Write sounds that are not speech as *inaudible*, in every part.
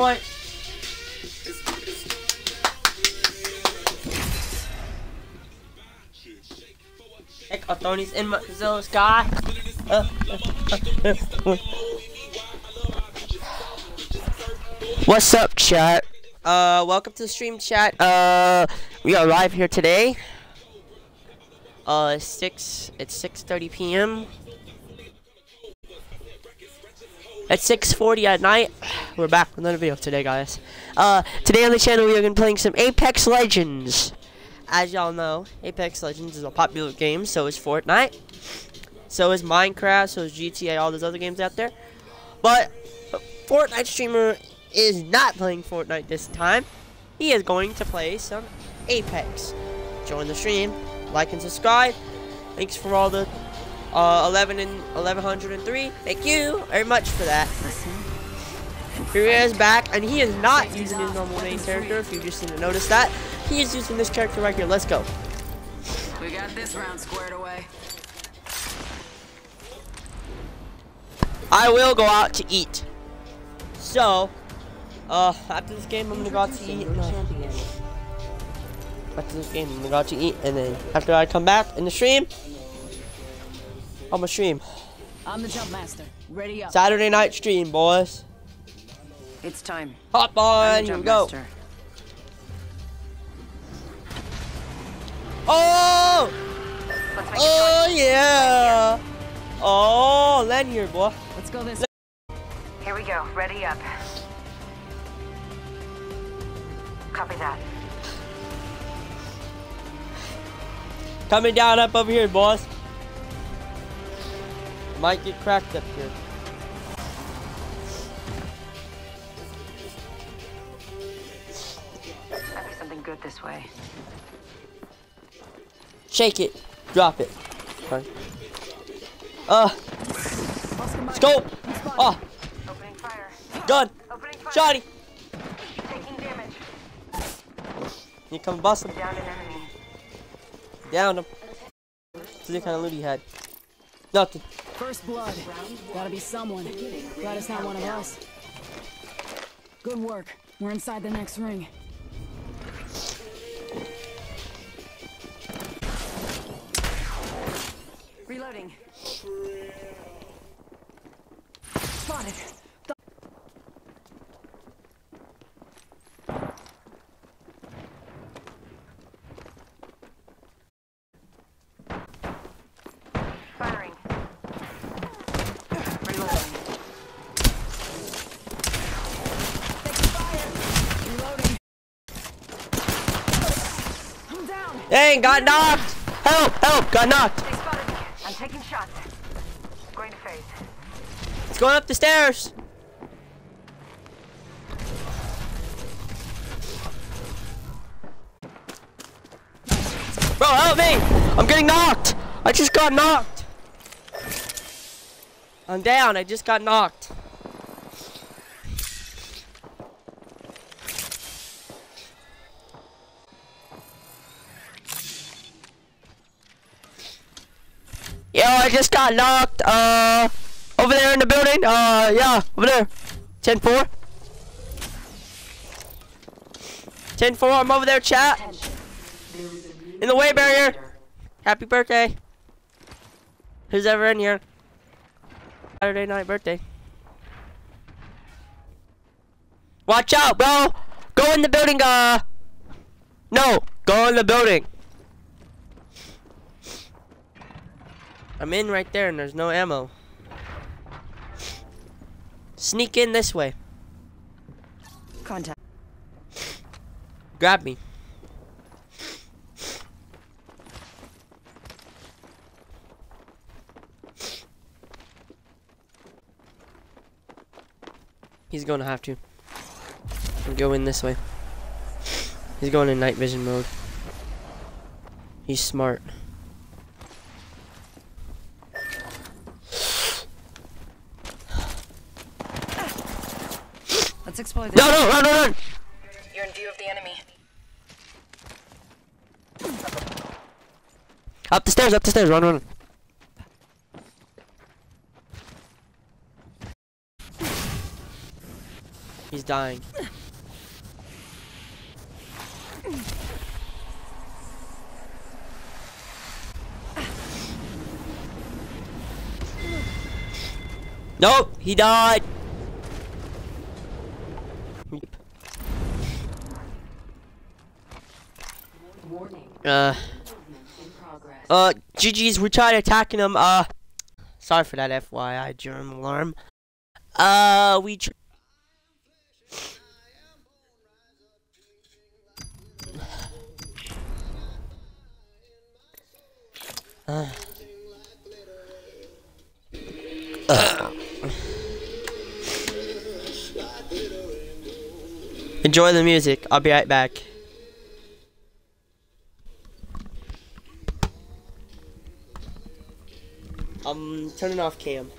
point. Heck, Tony's in my zone, sky. Uh, What's up, chat? Uh, welcome to the stream, chat. Uh, we are live here today. Uh, six. It's 6:30 p.m. At 6:40 at night, we're back with another video today, guys. Uh, today on the channel we are gonna be playing some Apex Legends. As y'all know, Apex Legends is a popular game. So is Fortnite. So is Minecraft. So is GTA. All those other games out there. But Fortnite streamer is not playing Fortnite this time. He is going to play some Apex. Join the stream, like and subscribe. Thanks for all the uh, 11 and 1103. Thank you very much for that. Here he is back, and he is not using his normal main character. If you just didn't notice that, he is using this character right here. Let's go. We got this round squared away. I will go out to eat. So, uh, after this game, I'm gonna go out to eat. And, uh, after this game, I'm gonna go out to eat, and then after I come back in the stream, I'm gonna stream. I'm the jump master. Ready up. Saturday night stream, boys. It's time. Hop on, the here we jump go. master. Oh, oh yeah. Oh, Len here, boy. Let's go this. Here we go. Ready up. Copy that. Coming down up over here, boys. Might get cracked up here. Something good this way. Shake it. Drop it. Okay. Uh, scope. Oh, Opening fire. gun. Shotty. You come bust him. Down an enemy. Down him. See what kind of loot he had. Nothing. First blood. Gotta be someone. Glad it's not one of us. Good work. We're inside the next ring. Reloading. Spotted. Dang, got knocked. Help, help, got knocked. I'm taking shots. Going to phase. It's going up the stairs. Bro, help me! I'm getting knocked! I just got knocked! I'm down, I just got knocked. I just got knocked, uh, over there in the building, uh, yeah, over there. 10-4. 10-4, I'm over there, chat. In the way barrier. Happy birthday. Who's ever in here? Saturday night birthday. Watch out, bro. Go in the building, uh. No, go in the building. I'm in right there and there's no ammo. Sneak in this way. Contact. Grab me. He's gonna have to. Go in this way. He's going in night vision mode. He's smart. Let's exploit this. No, no, run, run, run! You're in view of the enemy. Up the stairs, up the stairs, run, run. He's dying. Nope, he died. Uh, uh, GG's, we tried attacking him. Uh, sorry for that FYI germ alarm. Uh, we. Tr. *sighs* *sighs* Enjoy the music. I'll be right back. I'm turning off cam.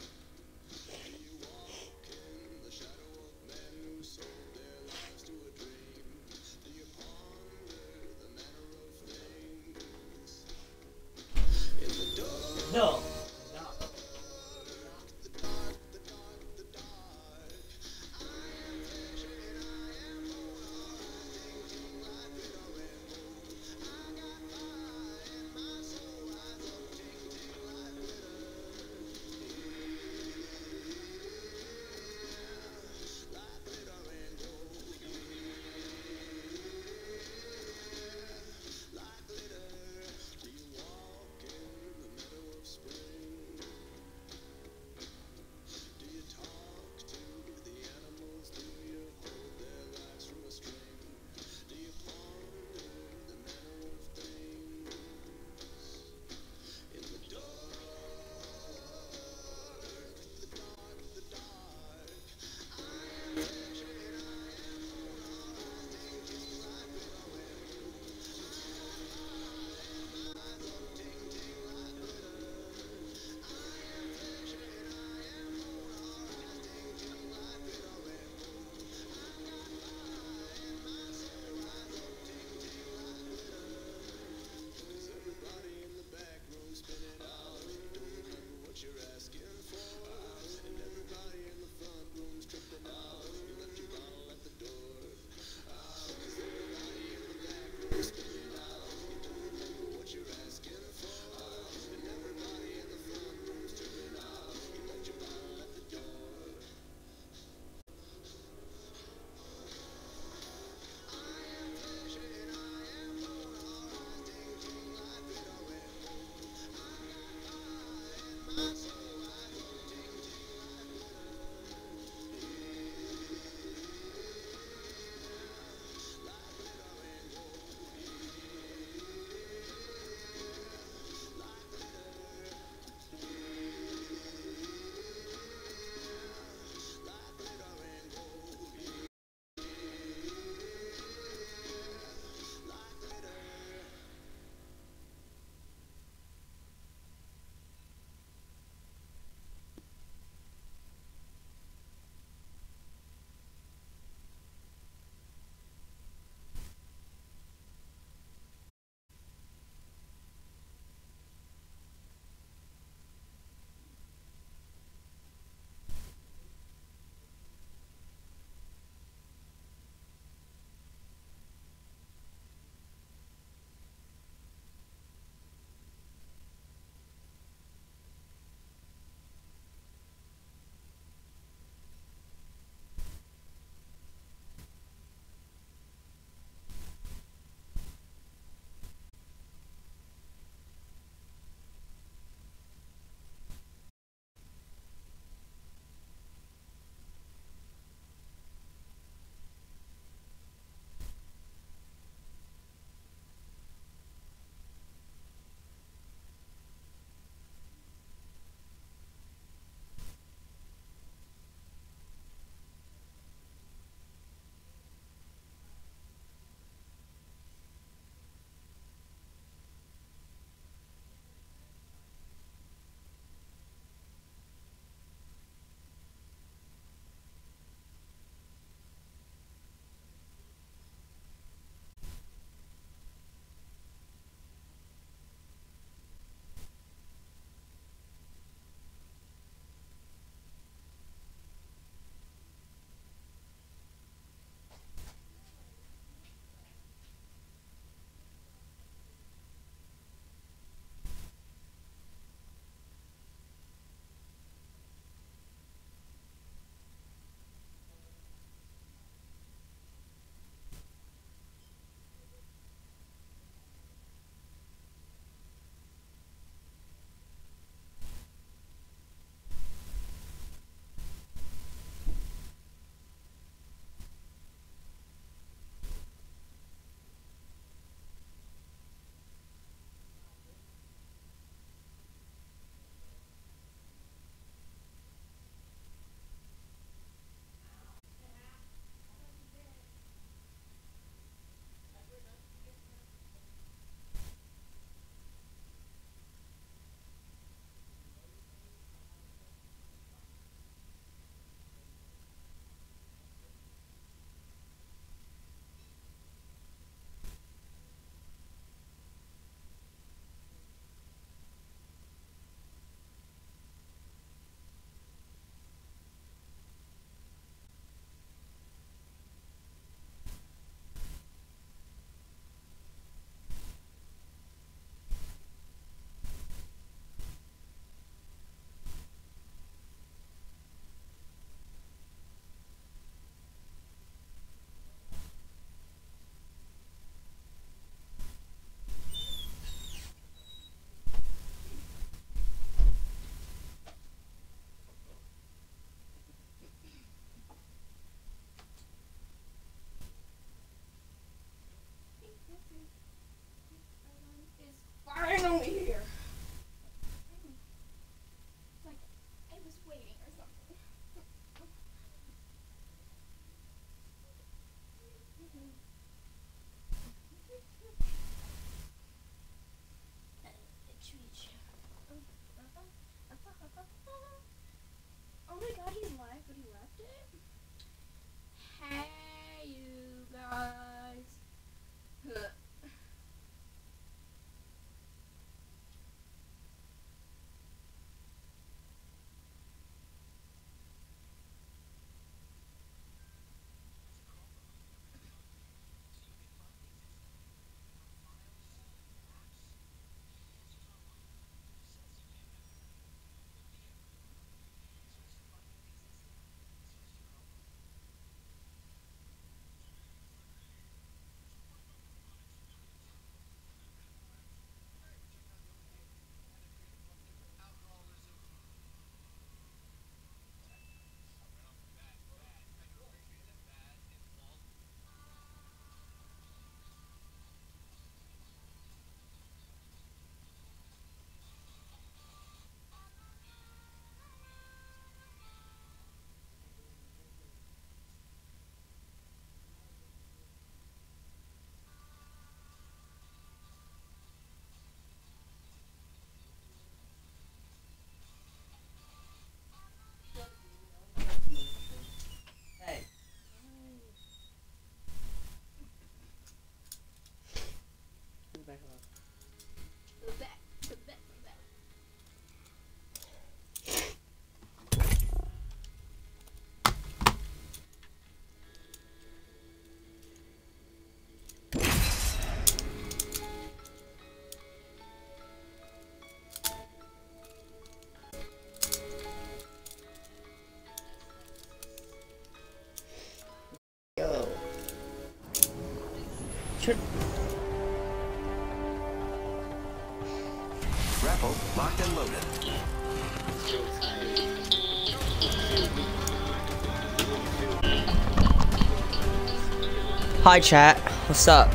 Hi, chat. What's up?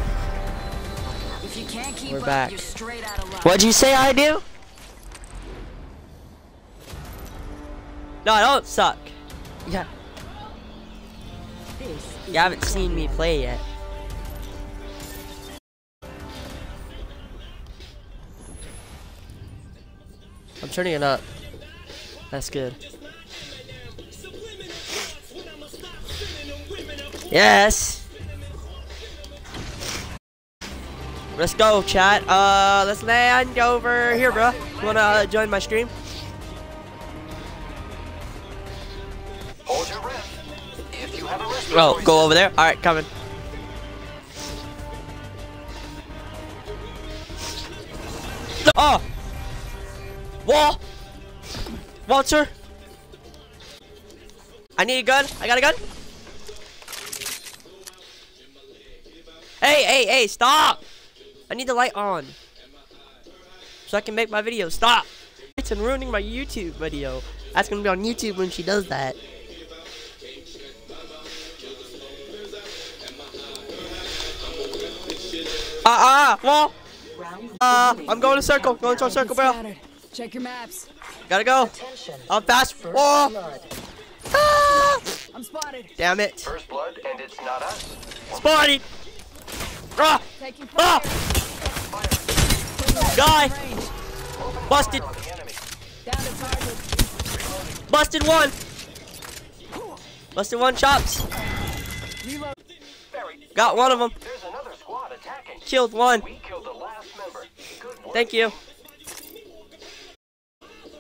If you can't keep We're up, back. you're straight out of luck. What'd you say I do? No, I don't suck. Yeah, you haven't seen me play yet. I'm turning it up. That's good. Yes. Let's go, chat. Uh, let's land over here, bro. You wanna uh, join my stream? Hold your breath. If you have a Oh, go over there. All right, coming. Oh, wall, Walter. I need a gun. I got a gun. Hey, hey, hey! Stop! I need the light on so I can make my video. Stop! It's ruining my YouTube video. That's gonna be on YouTube when she does that. Ah, ah, well, uh, I'm going to circle, going to a circle, bro. Check your maps. Gotta go. I'm fast. Whoa. Ah, I'm spotted. damn it. First blood, and it's not us. Spotted. Ah, ah, guy, busted, On the enemy. Down to target. busted one. Busted one chops. Got one of them. There's another squad attacking. Killed one. Killed the last member. Good work. Thank you.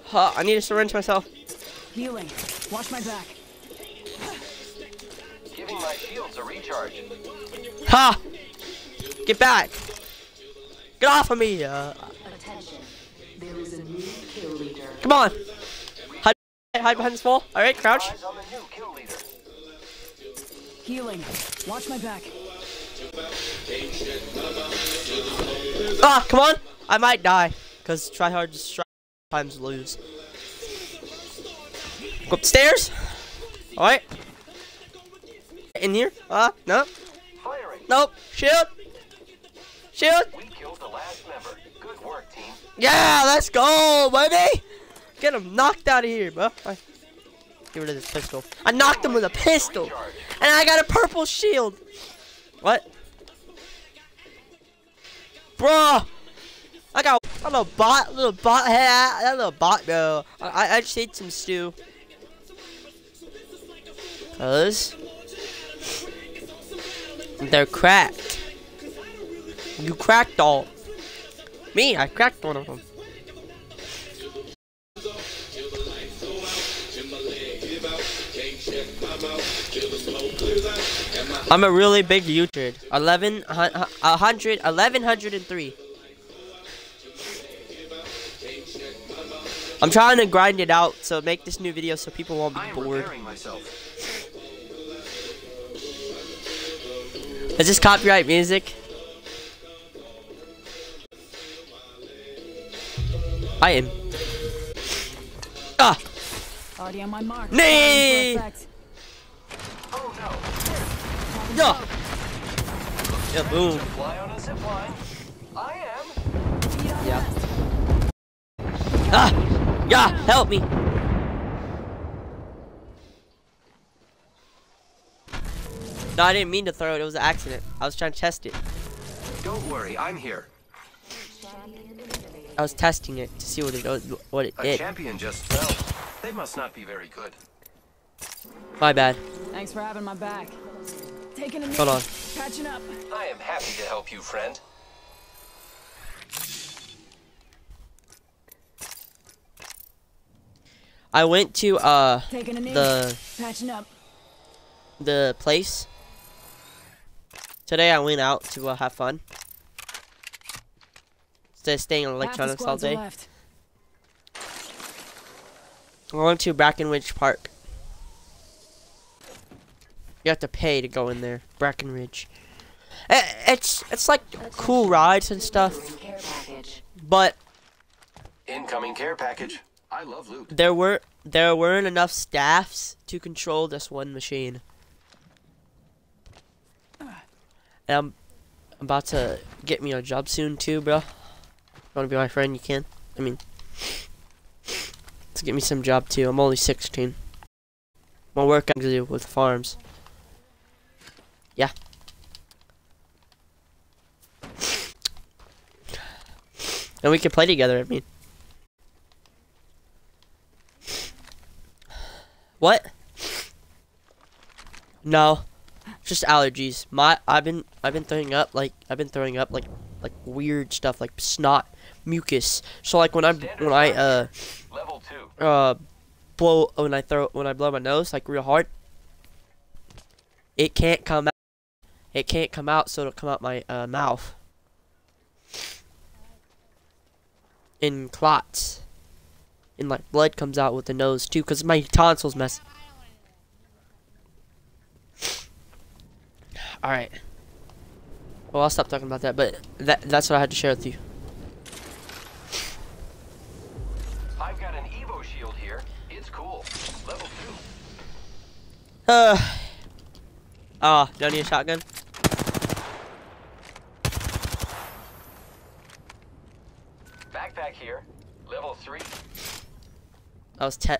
Huh, I need to syringe myself. Healing. Watch my back. Giving my shields a recharge. Ha! Get back. Get off of me. Uh, Attention. There is a new kill leader. come on. Hide, hide behind this wall. All right, crouch. Eyes on the new kill leader. Healing. Watch my back. Ah, come on. I might die. Because try hard to strike times lose. Go upstairs. Alright. In here? Ah, no. Nope. Shield. Shield. We killed the last member. Good work, team. Yeah, let's go, baby. Get him knocked out of here, bro. Alright. Get rid of this pistol. I knocked him with a pistol. And I got a purple shield. What? Bro, I got a little bot, little bot hat, that little bot bro. I, I, I just ate some stew. Cause they're cracked. You cracked all. Me, I cracked one of them. I'm a really big YouTuber. 11, hun- hu- 100, 1103. I'm trying to grind it out, so make this new video so people won't be bored. Is this copyright music? I am. Ah! Already on my mark. Nay! Firing for effect. Oh no. Yeah! Yeah, boom. Fly on a zip line. I am. Feet Yeah. Ah! Yeah, help me! No, I didn't mean to throw it. It was an accident. I was trying to test it. Don't worry, I'm here. I was testing it to see what it what it A did. champion just fell. They must not be very good. My bad. Thanks for having my back. Taking a. Hold on. Patching up. I am happy to help you, friend. I went to uh Taking a the Patching up. the place. Today I went out to uh, have fun. Instead of staying on electronics all day. left. I went to Brackenridge Park. You have to pay to go in there. Brackenridge. It's it's like cool rides and stuff, but Incoming care package. I love loot. there were there weren't enough staffs to control this one machine. And I'm about to get me a job soon too, bro. You wanna be my friend? You can. I mean, to get me some job too. I'm only 16. My work I do with farms. Yeah. And we can play together. I mean. What? No, just allergies. My I've been I've been throwing up like I've been throwing up like like weird stuff like snot, mucus. So like when I when I uh uh blow when I throw when I blow my nose like real hard, it can't come out. It can't come out, so it'll come out my uh, mouth in clots. And like blood comes out with the nose too, cause my tonsils mess. All right. Well, I'll stop talking about that, but that that's what I had to share with you. Two. Uh. Oh, don't need a shotgun. Backpack here. Level three. I was te-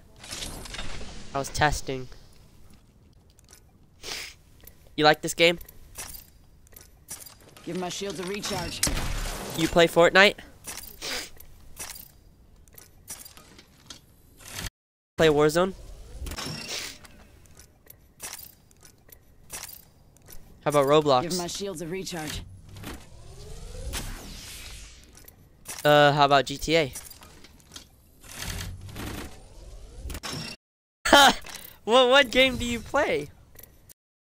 I was testing. You like this game? Give my shields a recharge. You play Fortnite? Play Warzone? How about Roblox? Give my shields a recharge. Uh, how about GTA? what what game do you play?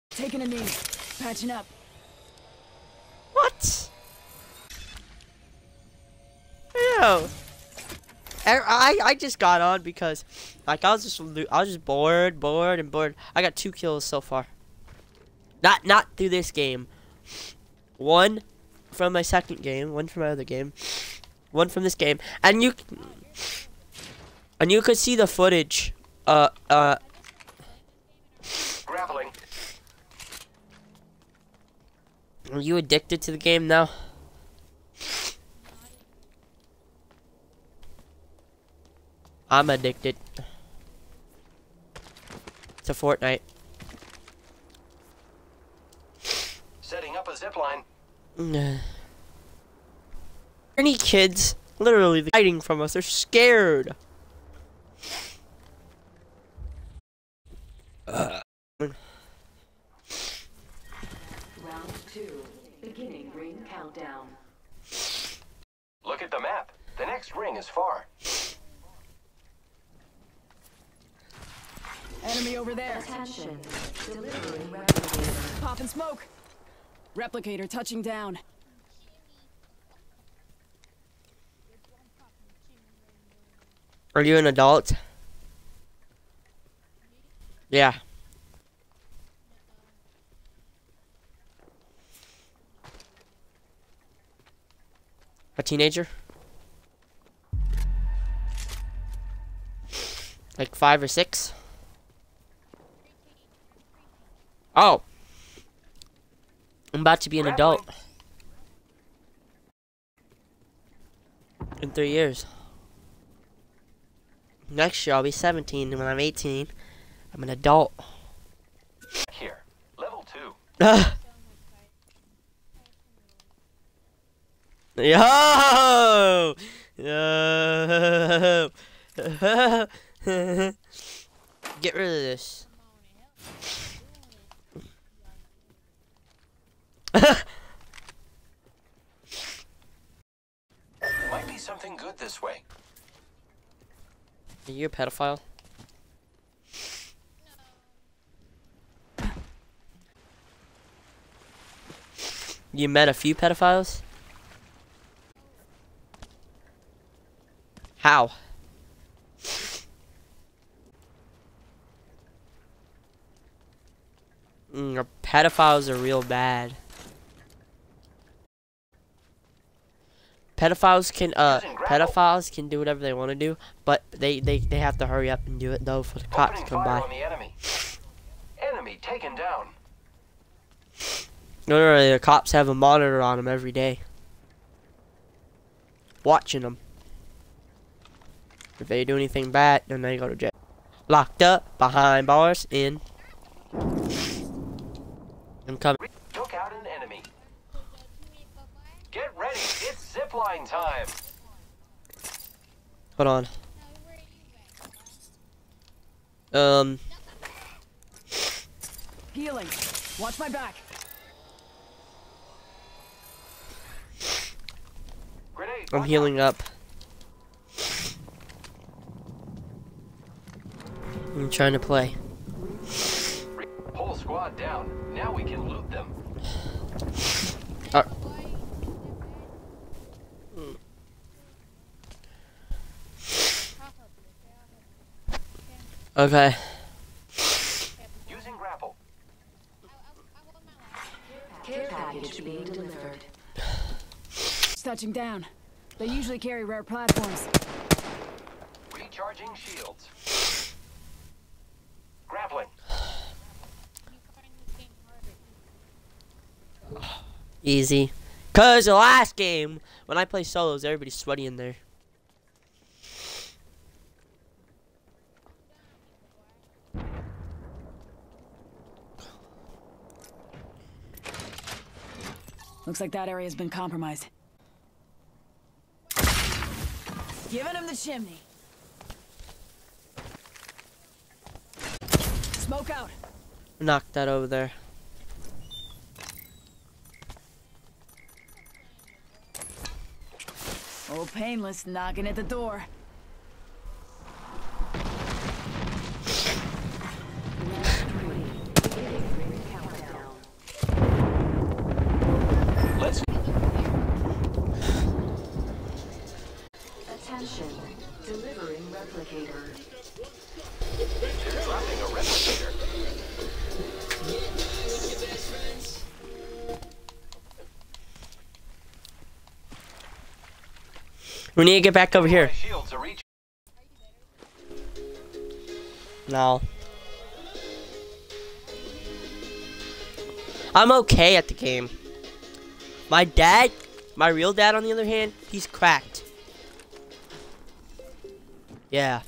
Taking a knee. Patching up. What? Ew. I, I I just got on because like I was just I was just bored, bored, and bored. I got two kills so far. Not not through this game. One from my second game, one from my other game, one from this game, and you and you could see the footage. Uh uh. Grappling. Are you addicted to the game now? I'm addicted to Fortnite. Setting up a zip line. Any kids literally hiding from us? They're scared. Round two. Beginning ring countdown. Look at the map. The next ring is far. Enemy over there. Attention. Delivering replicator. Pop and smoke. Replicator touching down. Are you an adult? Yeah. A teenager? Like five or six? Oh. I'm about to be an adult. In three years. Next year I'll be 17, and when I'm 18, I'm an adult. Here. Level two. *laughs* Yo! Yo! *laughs* Get rid of this. Might be something good this way. Are you a pedophile? You met a few pedophiles? How? Mm, pedophiles are real bad. Pedophiles can uh pedophiles can do whatever they want to do, but they, they they have to hurry up and do it though for the cops to come by. enemy. Enemy taken down. Literally, the cops have a monitor on them every day, watching them. If they do anything bad, then they go to jail. Locked up behind bars in. I'm coming. Re- Took out an enemy. Get ready. It's zipline time. Hold on. Um, Healing. Watch my back. Grenade. I'm healing up. I'm trying to play. out. Whole squad down. Now we can loot them. Uh, okay. Using grapple. Care package being delivered. It's touching down. They usually carry rare platforms. Recharging shields. Grappling. Easy. Cause the last game, when I play solos, everybody's sweaty in there. Looks like that area has been compromised. Giving him the chimney. Smoke out. Knock that over there. Old Painless knocking at the door. We need to get back over here. No. I'm okay at the game. My dad, my real dad, on the other hand, he's cracked. Yeah.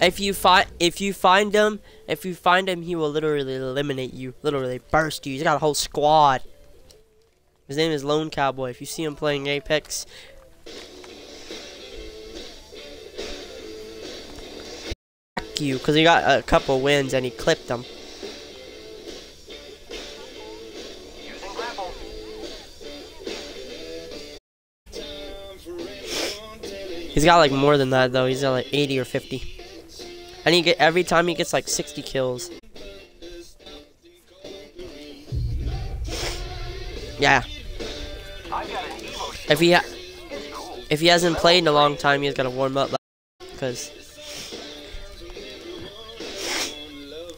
If you find if you find him, if you find him, he will literally eliminate you, literally burst you. He's got a whole squad. His name is Lone Cowboy. If you see him playing Apex, fuck you, because he got a couple wins and he clipped them. He's got like more than that though. He's got like 80 or 50. And he get every time he gets like 60 kills. Yeah. If he if he hasn't played in a long time, he's gotta warm up. Because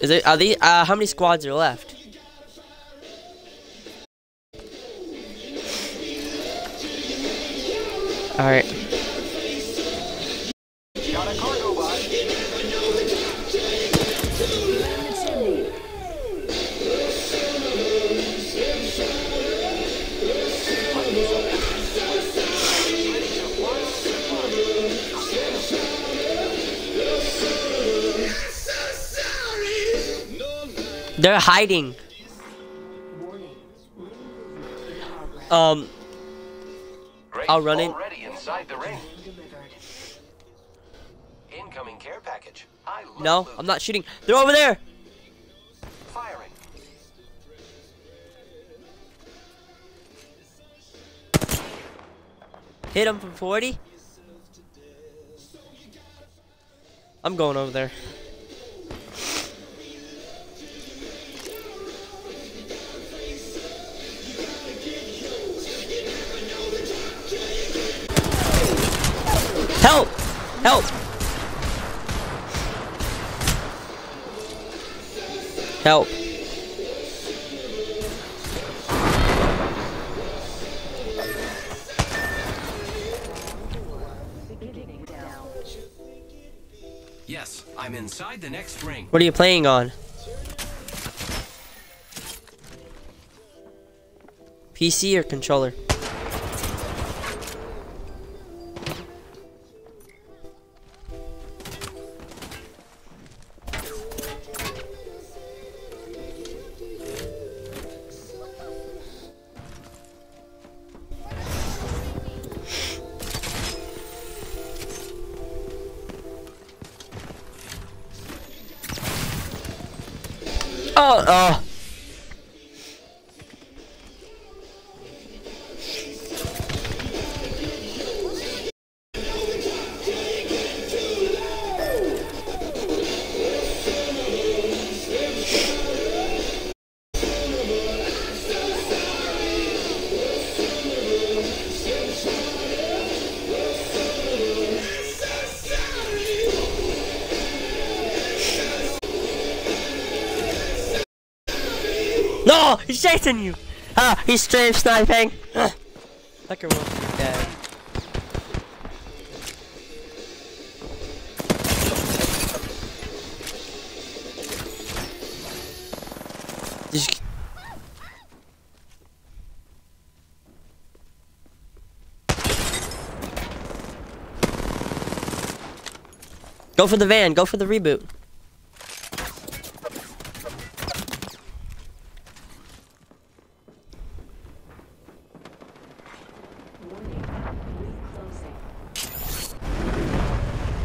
is it are these uh how many squads are left? All hiding. Um, I'll run in. Inside the ring. Incoming care package. I love no. I'm not shooting. They're over there. Firing. Hit him from 40. I'm going over there. Help! Help! Yes, I'm inside the next ring. What are you playing on? PC or controller? He's chasing you! Ah, he's strafe sniping! Ugh. Tucker will be dead. Go for the van, go for the reboot.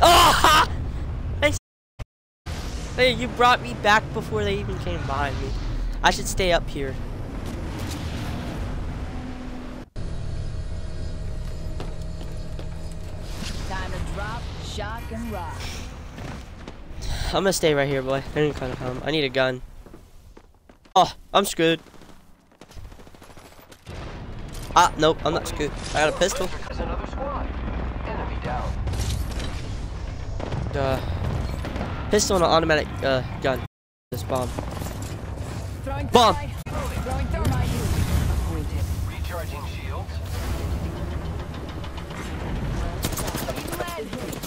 Oh! Thanks. Hey, you brought me back before they even came behind me. I should stay up here. Time to drop, shock, and rock. I'm gonna stay right here, boy. I need kind of home. I need a gun. Oh, I'm screwed. Ah, nope, I'm not screwed. I got a pistol. There's another squad. Enemy down. Uh, pistol and an automatic uh, gun. This bomb. Throwing Bomb. thermite. Throwing thermite. Recharging shields.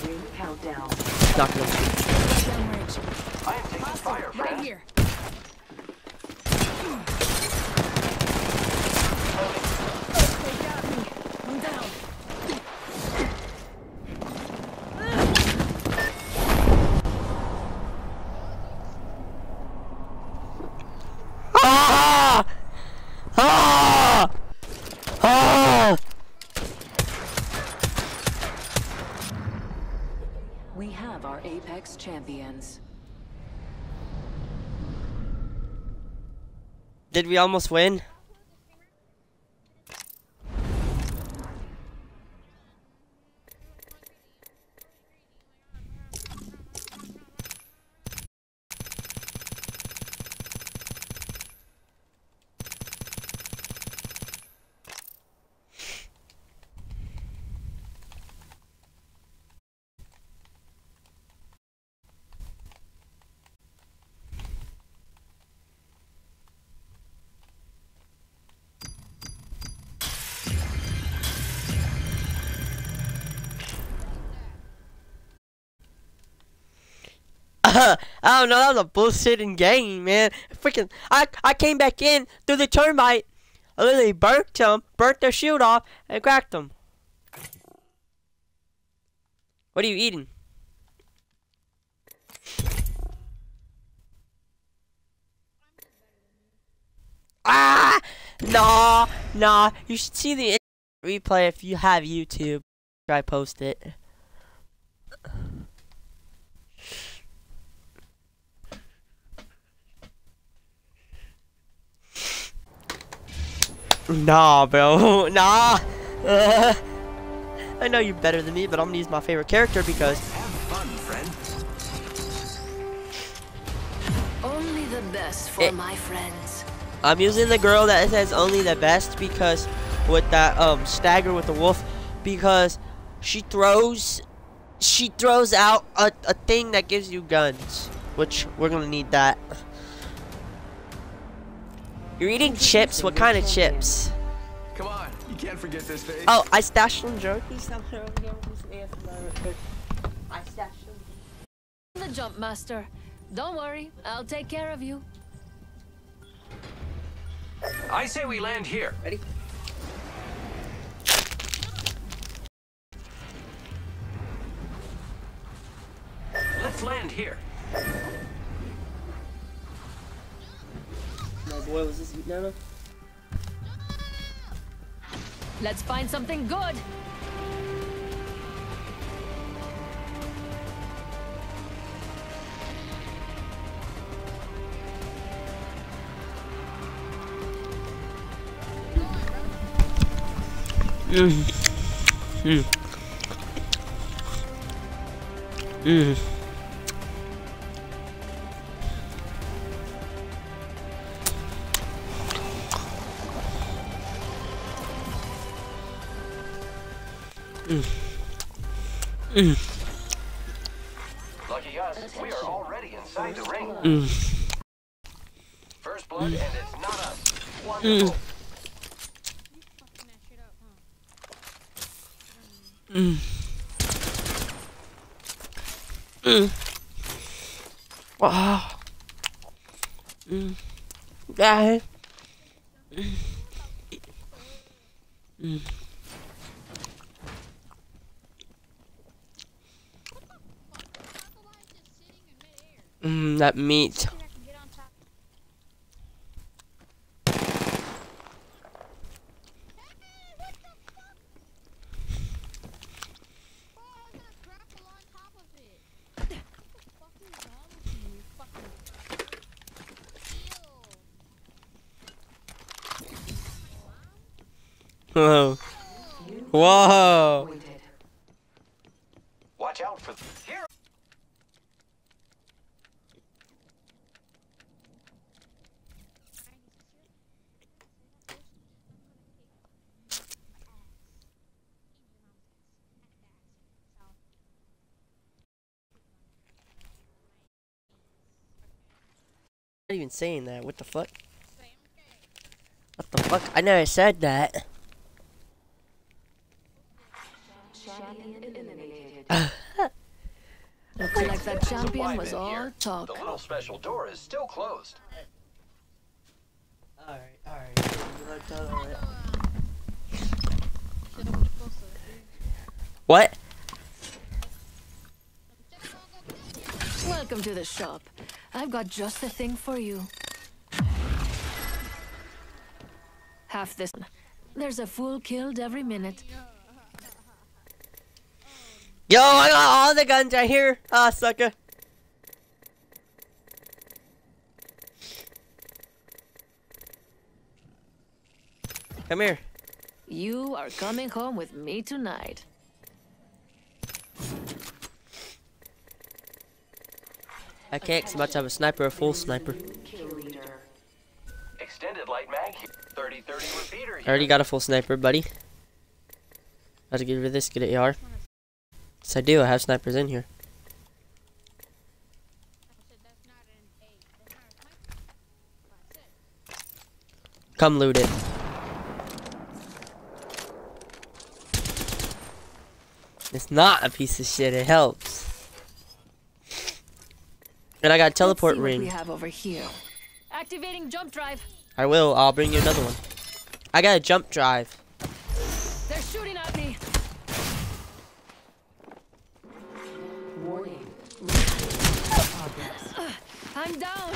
Ring countdown. Not gonna shoot. Downrange. I am taking fire, Right friend. here. They got me. I'm down. Ah! Ah! Ah! We have our Apex champions. Did we almost win? I don't know. That was a bullshitting game, man. Freaking, I I came back in through the thermite. I literally burnt them, burnt their shield off, and cracked them. What are you eating? Ah! Nah, nah. You should see the replay if you have YouTube. I post it. Nah, bro. *laughs* Nah. Uh, I know you're better than me, but I'm gonna use my favorite character because Have fun, friend. Only the best for It- my friends. I'm using the girl that says only the best because with that um stagger with the wolf because she throws she throws out a, a thing that gives you guns which we're gonna need that You're eating chips? What kind of chips? Come on, you can't forget this face. Oh, I stashed some jerkies down here over here. Just ASMR real quick. I stashed them. The jump master. Don't worry, I'll take care of you. I say we land here. Ready? Let's land here. Boy, was this no no? Let's find something good. Mm. Mm. Mm. Mm. First blood, and it's not us. Wonderful. Wow. Mm. Yeah. Mm. Mm, that meat. *laughs* Whoa. Whoa. Waited. Watch out for here. Not even saying that. What the fuck? What the fuck? I never said that. Champion *laughs* eliminated. Looks like that champion was in all talk. The little special door is still closed. Alright, alright. What? Welcome to the shop. I've got just the thing for you. Half this. There's a fool killed every minute. Yo, I got all the guns right here. Ah, sucker. Come here. You are coming home with me tonight. I can't so much have a sniper, a full sniper. Extended light mag 30 30 repeater I already got a full sniper, buddy. How'd to get rid of this? Get it, AR. Yes, I do. I have snipers in here. Come loot it. It's not a piece of shit. It helps. And I got a teleport Let's see What we ring. have over here. Activating jump drive. I will. I'll bring you another one. I got a jump drive. They're shooting at me. Warning. I'm down.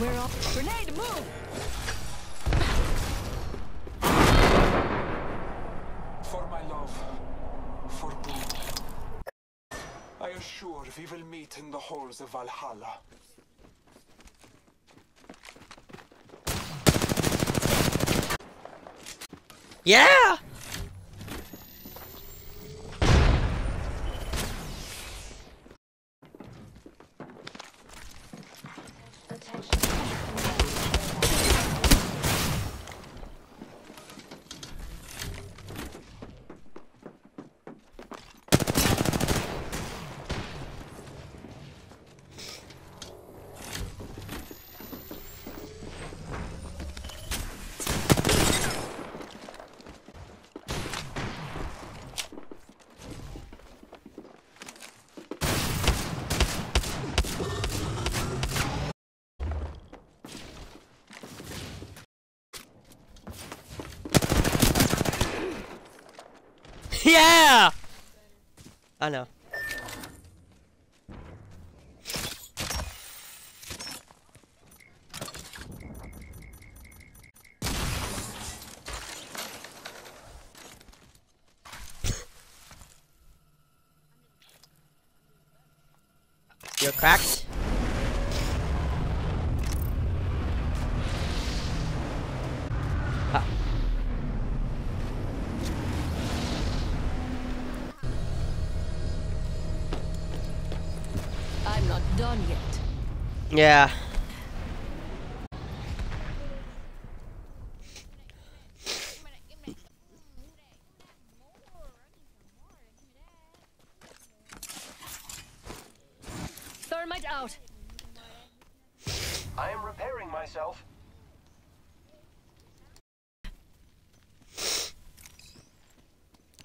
We're all grenade. Move. For my love, for good. I assure we will meet in the halls of Valhalla. Yeah! I know. You're cracked. Yeah. Thermite out. I am repairing myself.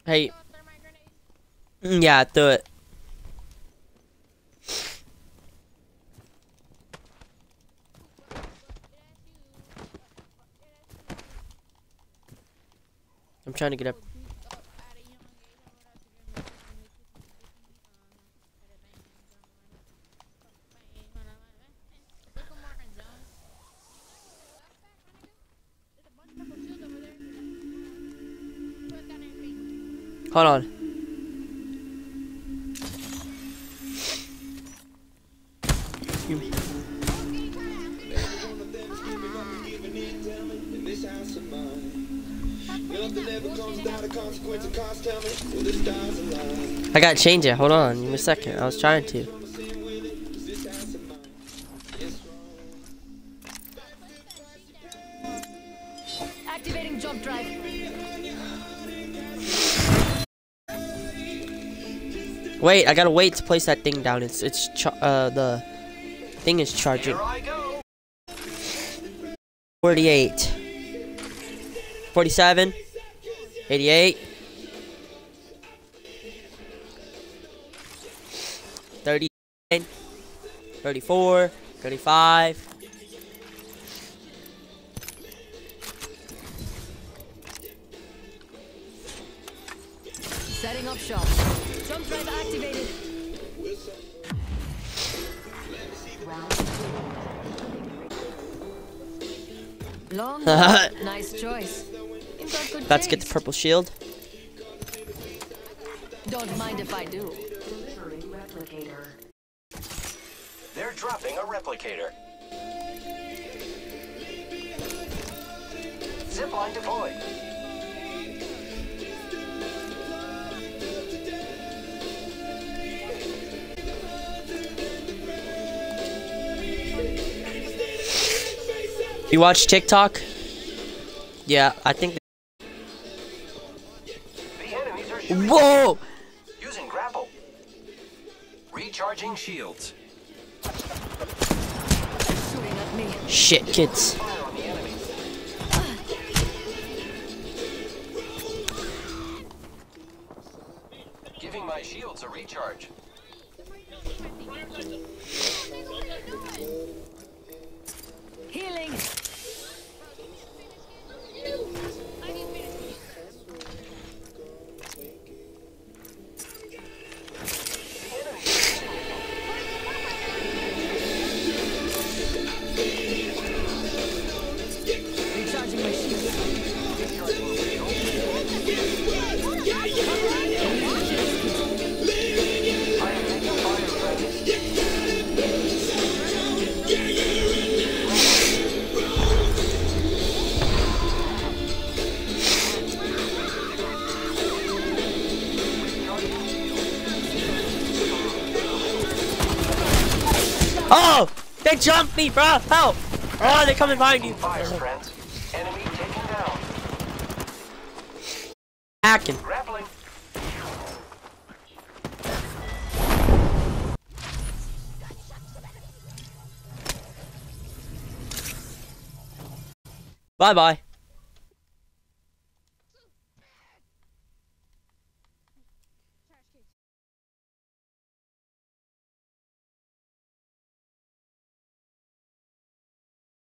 Hey. Mm, Yeah, do it. Trying to get up. Hold on. I gotta change it. Hold on. Give me a second. I was trying to. Activating jump drive. Wait, I gotta wait to place that thing down. It's it's cha- uh the thing is charging. Here 48 47 88 34 35 Setting up shop. Jump drive activated. Long. *laughs* nice choice. You've Let's get the purple shield. Don't mind if I do. They're dropping a replicator. Zipline deployed. You watch TikTok? Yeah, I think. The enemies are. Whoa! Using grapple. Recharging shields. Shit, kids. Giving my shields a recharge. They jumped me, bro! Help! Oh, they're coming behind you. Fire, friends. Enemy taken down. Hacking. Grappling. Bye bye.